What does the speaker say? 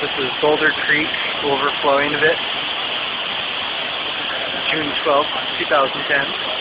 This is Boulder Creek overflowing a bit. June 12th, 2010.